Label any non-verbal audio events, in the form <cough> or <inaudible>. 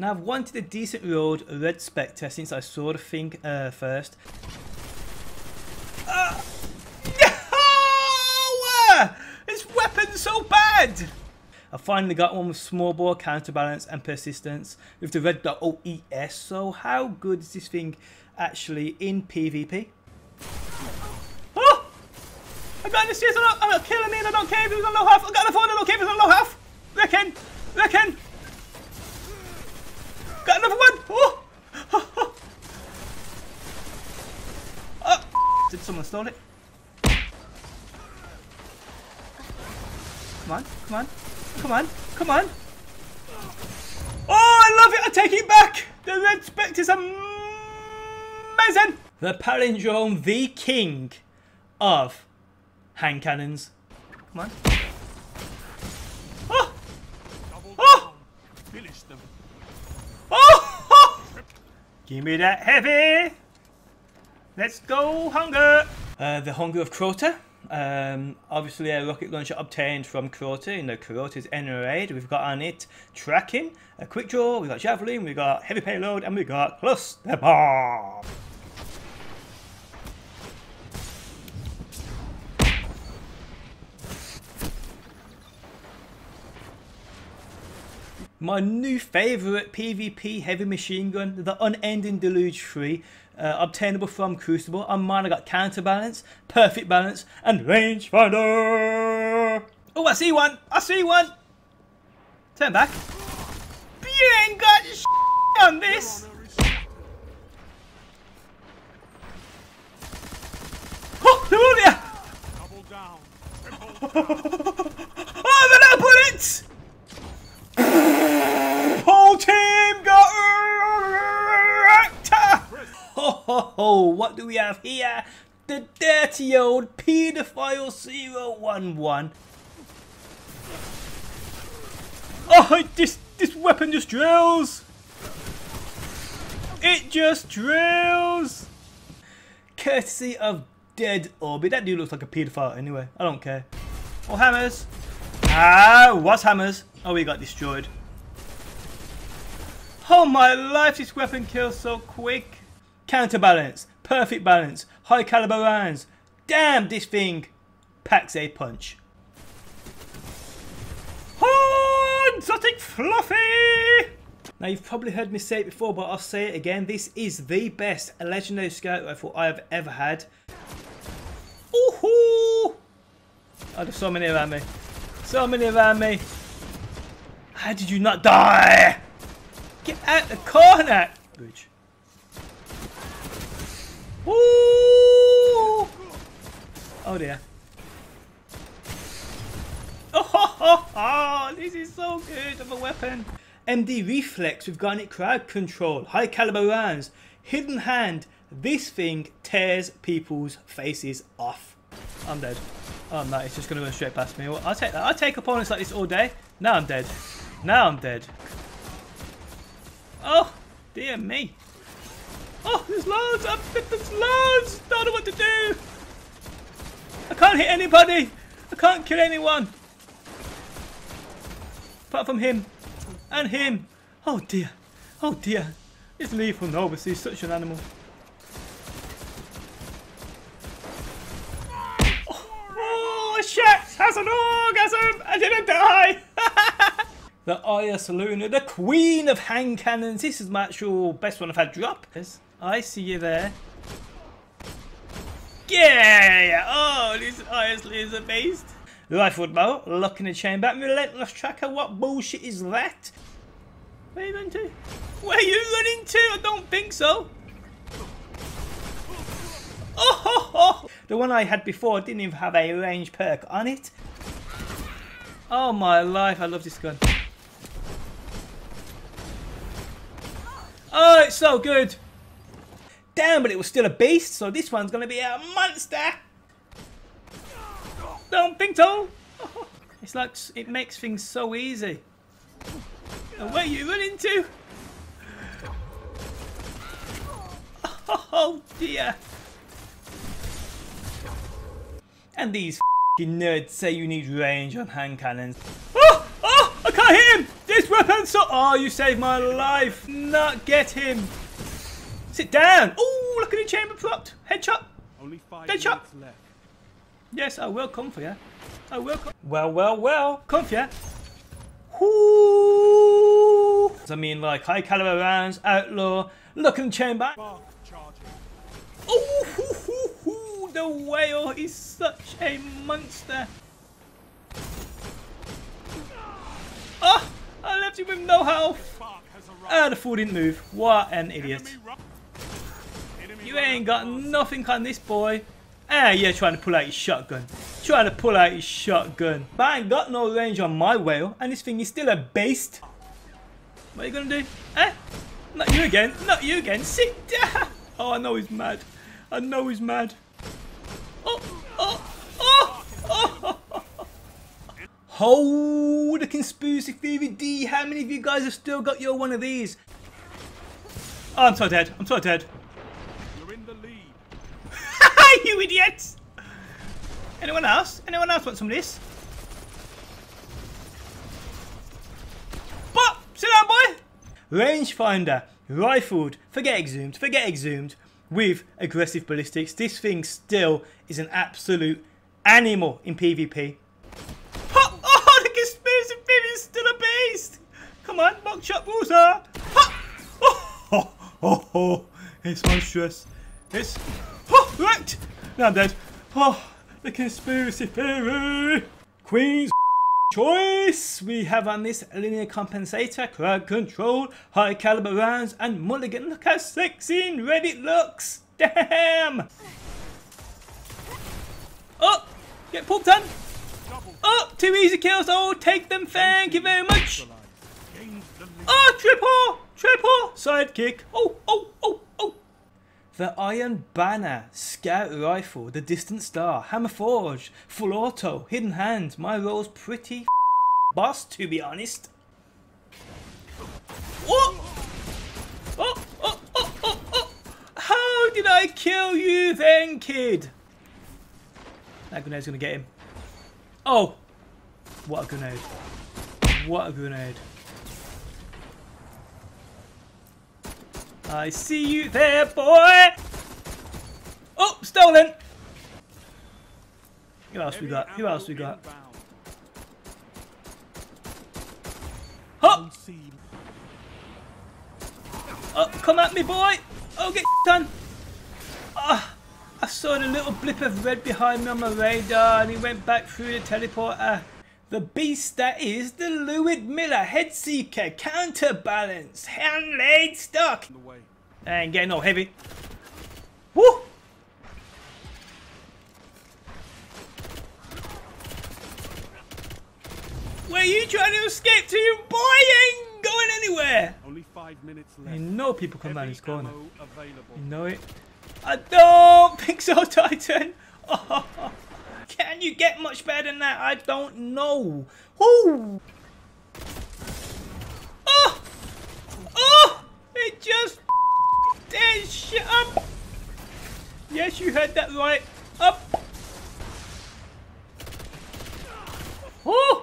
Now I've wanted a decent rolled Red Spectre since I saw the thing uh, first. Uh, no! This weapon's so bad! I finally got one with small bore, counterbalance and persistence with the red dot OES. So how good is this thing actually in PvP? Oh! I got this, I'm not, I'm not killing and I don't care if he's on low half. I got the phone, I don't care if he's on low half. Reckon, reckon. Got another one. Oh! oh. Did someone stole it? Come on, come on. Come on, come on. Oh, I love it. I take it back. The Red Spectre is amazing. The Palindrome, the king of hand cannons. Come on. Oh! Oh! Finish them. Oh! Give me that heavy. Let's go, hunger. Uh, the hunger of Crota. Um, obviously, a rocket launcher obtained from Crota in the Crota's End raid. We've got on it tracking, a quick draw, we've got javelin, we've got heavy payload, and we've got cluster bomb. My new favourite PvP heavy machine gun, the Unending Deluge 3, uh, obtainable from Crucible. On mine I got counterbalance, perfect balance, and rangefinder. Oh, I see one! I see one! Turn back. You ain't got sh on this! Oh, they're! <laughs> Oh, they're not bullets! Ho what do we have here? The dirty old paedophile 011. Oh, this, this weapon just drills! It just drills! Courtesy of Dead Orbit. That dude looks like a paedophile anyway. I don't care. Oh, hammers. Ah, what's hammers? Oh, we got destroyed. Oh my life, this weapon kills so quick. Counterbalance, perfect balance, high caliber rounds. Damn, this thing packs a punch. Oh, exotic fluffy! Now you've probably heard me say it before, but I'll say it again. This is the best legendary scout rifle I have ever had. Ooh! Oh, there's so many around me. So many around me. How did you not die? Get out the corner! Bridge. Ooh! Oh dear. <laughs> Oh, this is so good of a weapon. MD Reflex with Garnet Crowd Control, high caliber rounds, hidden hand. This thing tears people's faces off. I'm dead. Oh no, it's just gonna run straight past me. Well, I'll take that. I'll take opponents like this all day. Now I'm dead. Now I'm dead. Oh, dear me. Oh, there's loads. I'm, there's loads. Don't know what to do. I can't hit anybody. I can't kill anyone. Apart from him. And him. Oh dear. Oh dear. It's lethal Novus. He's such an animal. Oh, oh Shax has an orgasm. I didn't die. <laughs> the Aya Luna, the queen of hand cannons. This is my actual best one I've had drop. I see you there. Yeah! Oh, this honestly is a beast. Rifle bow, luck in the chamber, relentless tracker. What bullshit is that? Where are you running to? Where are you running to? I don't think so. Oh, ho, ho. The one I had before didn't even have a range perk on it. Oh my life, I love this gun. Oh, it's so good. Damn, but it was still a beast, so this one's going to be a monster. Don't think so. It's like, it makes things so easy. And where you running to? Oh dear. And these nerds say you need range on hand cannons. Oh! Oh! I can't hit him! This weapon so- Oh, you saved my life. Not get him. Sit down. Oh, look at the chamber propped. Headshot. Only five Good shot. minutes left. Yes, I will come for you. I will come. Well, well, well. Come for you. Whoo! I mean, like high caliber rounds, outlaw, luck in the chamber. Bark. Oh, hoo, hoo, hoo. the Wail is such a monster. Oh, I left him with no health. Bark has. Ah, the fool didn't move. What an idiot. You ain't got nothing on this boy. Ah, yeah, trying to pull out his shotgun. Trying to pull out his shotgun. But I ain't got no range on my Wail, and this thing is still a beast. What are you gonna do? Eh? Not you again. Not you again. Sit down. <laughs> Oh, I know he's mad. I know he's mad. Oh, oh, oh, oh. <laughs> Hold the conspiracy theory D. How many of you guys have still got your one of these? Oh, I'm so dead. I'm so dead. You're in the lead. <laughs> you idiots! Anyone else? Anyone else want some of this? But sit down, boy. Rangefinder, rifled. Forget exhumed. Forget exhumed. With aggressive ballistics, this thing still is an absolute animal in PvP. Oh, <laughs> oh the conspiracy theory is still a beast. Come on, box shot Wusa. <laughs> Oh, oh, oh, oh, it's monstrous. It's right. Now I'm dead. Oh, the conspiracy theory. Queen's <laughs> choice. We have on this linear compensator, crowd control, high caliber rounds, and mulligan. Look how sexy and red it looks. Damn. Oh, get pooped on. Oh, two easy kills. Oh, take them. Thank you very much. line. Gained the lead. Oh, triple! Triple! Sidekick. Oh, oh, oh. The Iron Banner, Scout Rifle, the Distant Star, Hammer Forge, Full Auto, Hidden Hand. My role's pretty boss, to be honest. Oh! Oh, oh, oh, oh, oh! How did I kill you then, kid? That grenade's gonna get him. Oh! What a grenade. What a grenade. I see you there, boy! Oh, stolen! Who else we got? Who else we got? inbound. Oh, oh, come at me, boy! Oh, get done! Ah, I saw the little blip of red behind me on my radar, and he went back through the teleporter. The beast that is the Lyudmila Head Seeker Counterbalance Hand Laid Stock. the way. Ain't getting no heavy. Woo! Where you trying to escape to, you boy? You ain't going anywhere. Only five minutes left. You left. know people come down this corner. available. You know it. I don't think so, <laughs> Titan. <laughs> <laughs> can you get much better than that? I don't know. Ooh. Oh! Oh! It just <laughs> did shut up. Yes, you heard that right. Up. Oh!